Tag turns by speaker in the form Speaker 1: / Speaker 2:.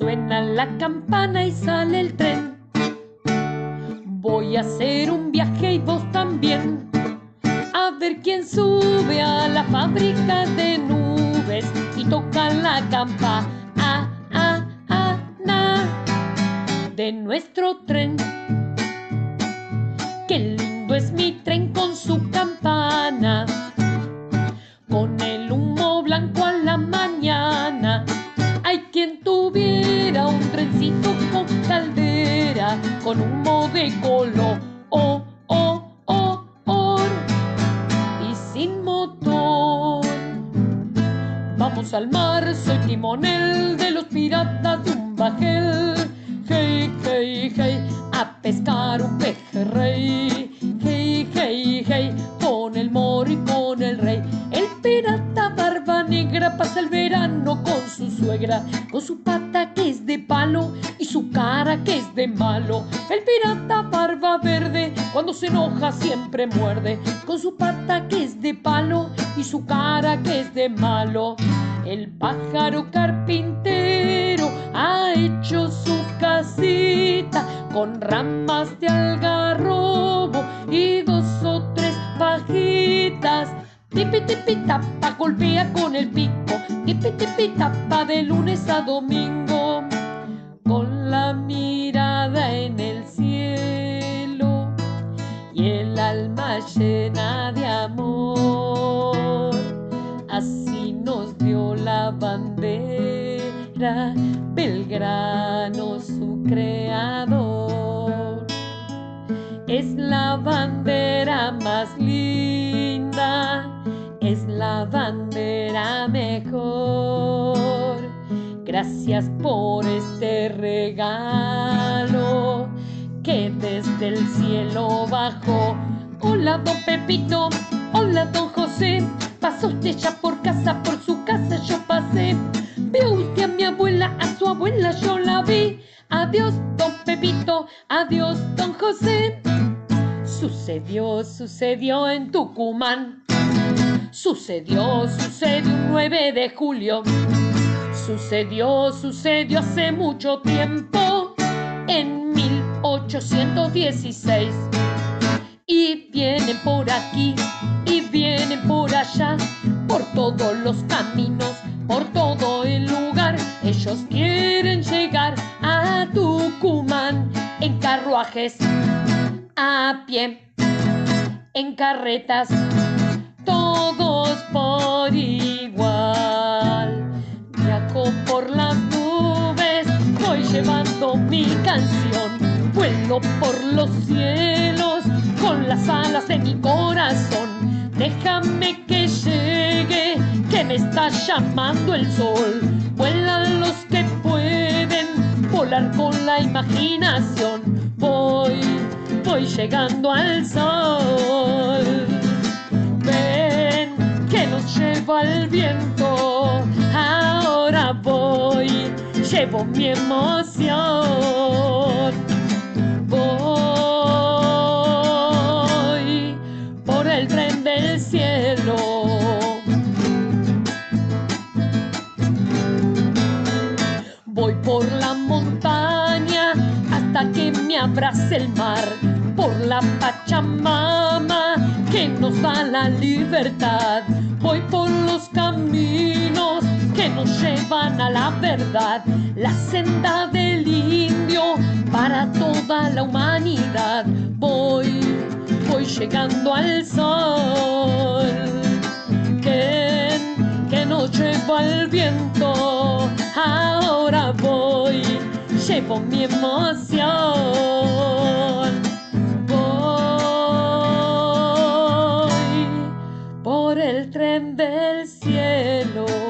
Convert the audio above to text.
Speaker 1: Suena la campana y sale el tren. Voy a hacer un viaje y vos también. A ver quién sube a la fábrica de nubes y toca la campana de nuestro tren. Qué lindo es mi tren con su campana, con humo de color, oh, oh, oh, oh, y sin motor. Vamos al mar, soy timonel de los piratas de un bajel. Hey, hey, hey, a pescar un pejerrey. Hey, hey, hey, con el moro y con el rey. El pirata barba negra pasa el verano con suegra, con su pata que es de palo y su cara que es de malo. El pirata barba verde cuando se enoja siempre muerde, con su pata que es de palo y su cara que es de malo. El pájaro carpintero ha hecho su casita con ramas de algarrobo y dos o tres pajitas. Tipi tipi tapa golpea con el pico, tipi tipi de lunes a domingo, con la mirada en el cielo y el alma llena de amor. Así nos dio la bandera Belgrano su creador. Es la bandera más linda, es la bandera mejor. Gracias por este regalo que desde el cielo bajó. Hola, don Pepito, hola, don José. Pasó usted ya por casa, por su casa yo pasé. Vio usted a mi abuela, a su abuela yo la vi. Adiós, don Pepito, adiós, don José. Sucedió, sucedió en Tucumán. Sucedió, sucedió un 9 de julio. Sucedió, sucedió hace mucho tiempo, en 1816. Y vienen por aquí y vienen por allá, por todos los caminos, por todo el lugar. Ellos quieren llegar a Tucumán en carruajes, a pie, en carretas, igual. Viajo por las nubes, voy llevando mi canción. Vuelo por los cielos con las alas de mi corazón. Déjame que llegue, que me está llamando el sol. Vuelan los que pueden volar con la imaginación. Voy, voy llegando al sol. El viento. Ahora voy, llevo mi emoción. Voy por el tren del cielo. Voy por la montaña hasta que me abrace el mar. Por la Pachamama que nos da la libertad. Voy por los caminos que nos llevan a la verdad. La senda del indio para toda la humanidad. Voy, voy llegando al sol. Que, que nos lleva el viento. Ahora voy, llevo mi emoción. Voy por el tren del cielo.